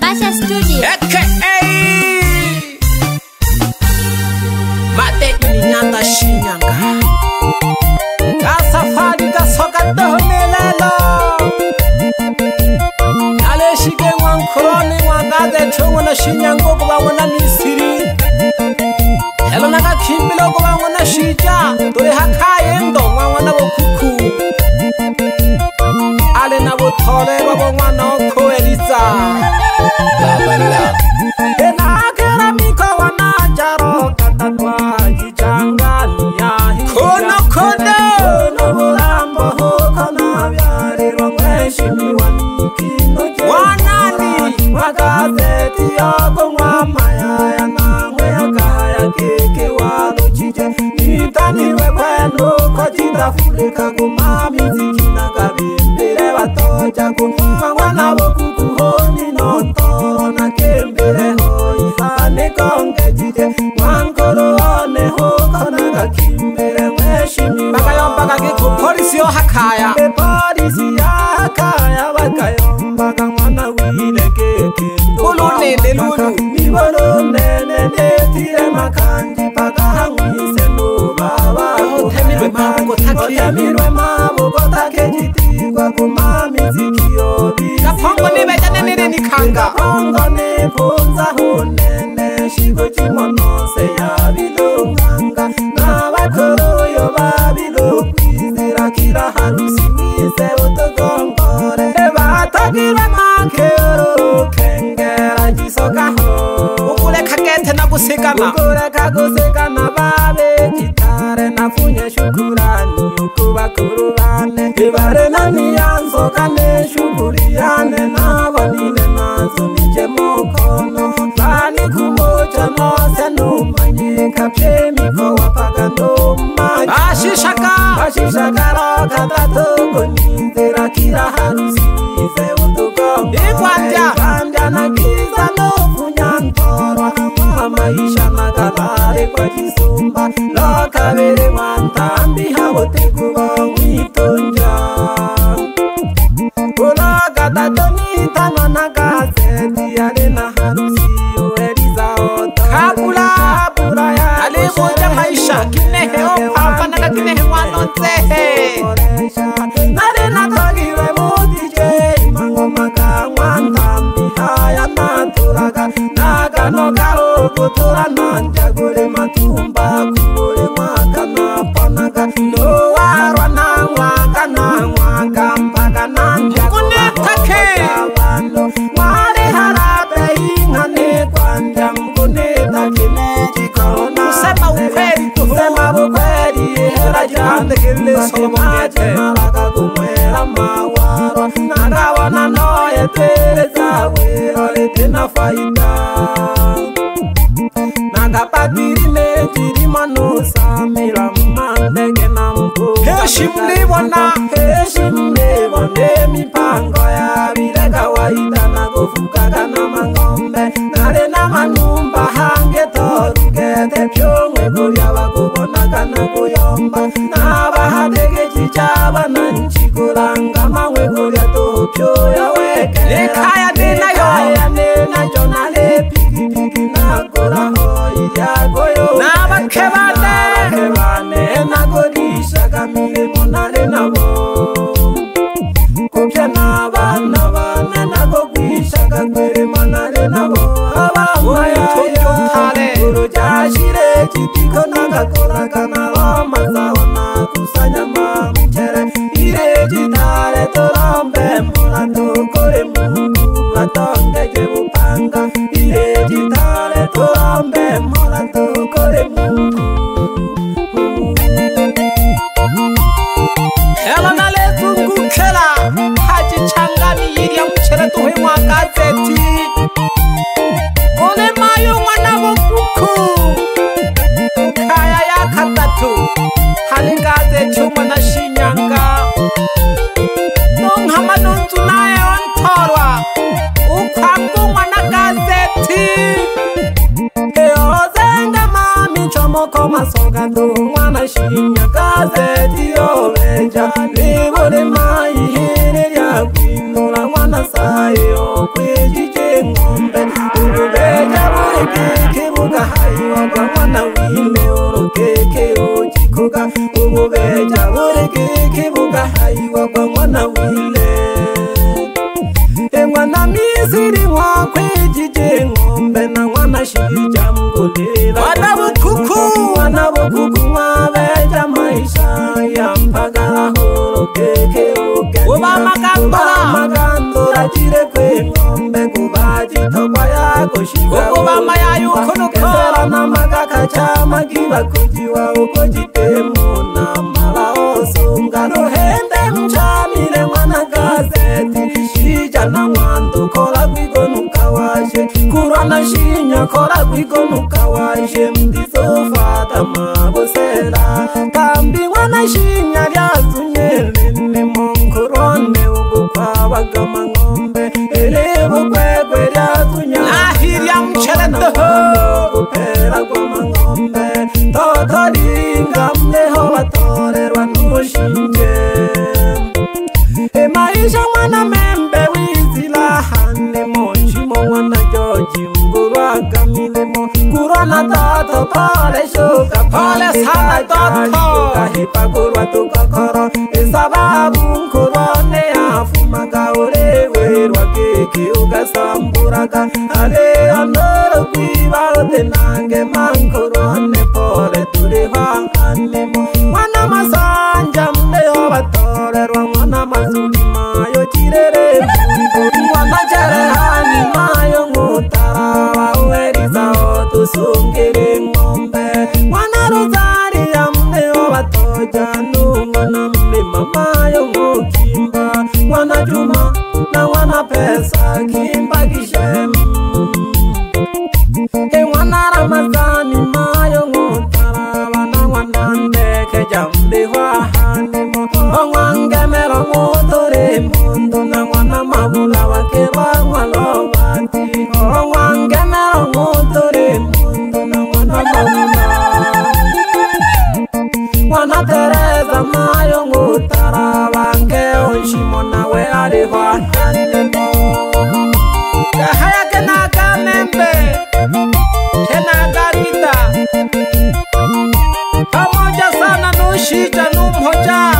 Basha Studio A.K.A. Mate ili nyanga shinyanga Ka safari ka soka toho melelo Nale shige wankoroni wangade chongo na shinyango kwa wana nisiri Helo naka kimbilo kwa wana shija Doi haka endo kwa wana wakuku Ale na wotore wabo wana okoro Babala. polisi yo hakaya polisi ya hakaya bakayo mbaka mwana wileke bulu ne ne lulu oh, ni bulu ne ne ne ti e makanji paka hangi sendu baba otemirwe mabuko takie otemirwe mabuko takie jiti kwa kumami zikio bisi kapongo ni beja ne ne ni kanga kapongo ne kuseka nakoreakakuseka navave chitare nafunya shukurani kuvakuru vane ivarenani yanzoka neshuguri yane navonine nazo nichemukono vani kumucha nose numanyika pemikowa pakandomaashishakara katatokoninzerakira harusiu What is mbe nari na manumba hange torukete pyongwe kuryaba kubonaga na kuyomba naba hategeki caba na nchikuranga mangwe kurya topyoyaweke kutora kana vamazaona kusanya mamuchere ire jitare toramo loko masonga to n'wana xinya kazeti yo veja ni vone mayini ya kwinula n'wana sayo kwejije ngombe uluveja vurikiki vuka hayiwa kwa n'wana wine urukeke ujikuka uluveja vurikiki vuka hayiwa kwa n'wana wine en'wana misiri wa kwejije ngombe na n'wana xija mgolela tamagiva kujiwawo kojitemona mavao sungano hende mchamile mwana gazeti shijana mwando kola kwigonuka waje kurwana shinya kola kwigonuka waje mdizofata mabosela kambi mwana shinya lya 阿弥陀佛。na Ramazan 回家。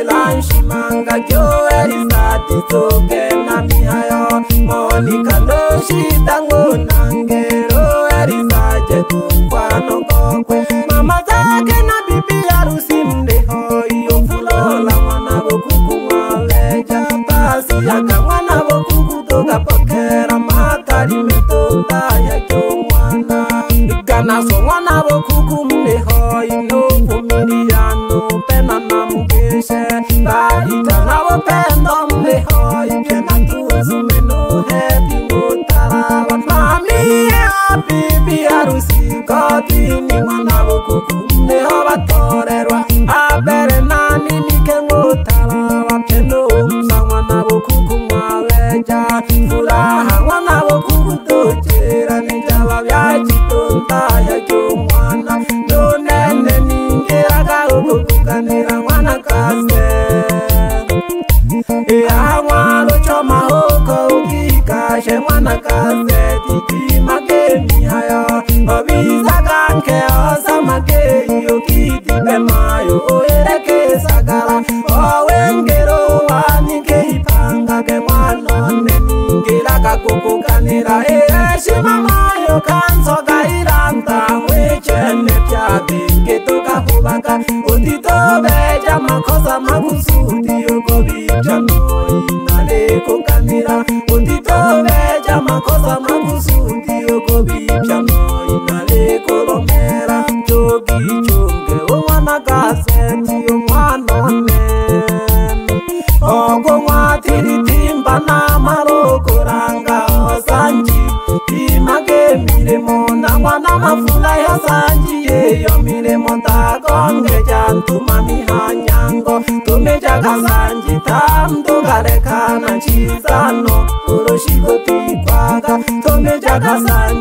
elanshimanga kyoerisatitokena mihayo molikando shitango nangelo erisaje tukwa nokokwe mama zake na bibi arusi mdeho iyo fulola mwana vokukumaleja pasi yaka mwana vokukutoka pokera makari metonda yakyo mwana ikanaso mwana vokukumdeho iyo Anira Thank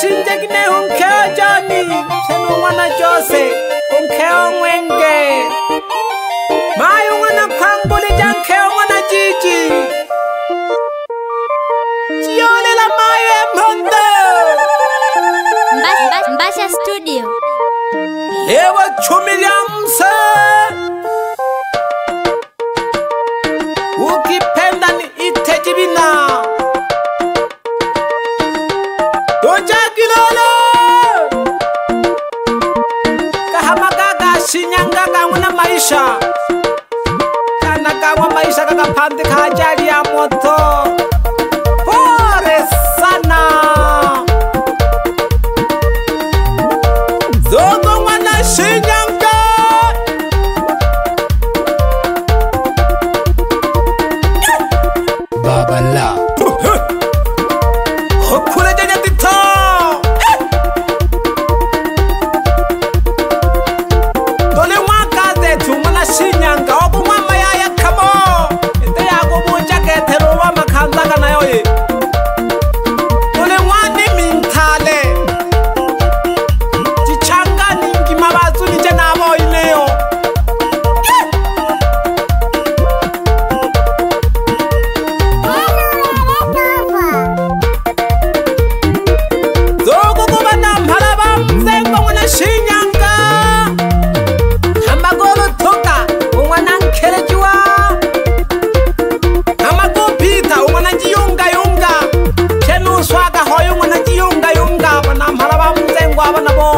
swi ndzekine hunkheyo joni swe ni wun'wana jose hunkheyo n'wendi kan'we na maixa kana kan'we maixa kaka phandi khajali ya motor babana bo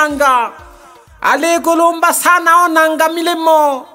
nanga ale sana onanga milimo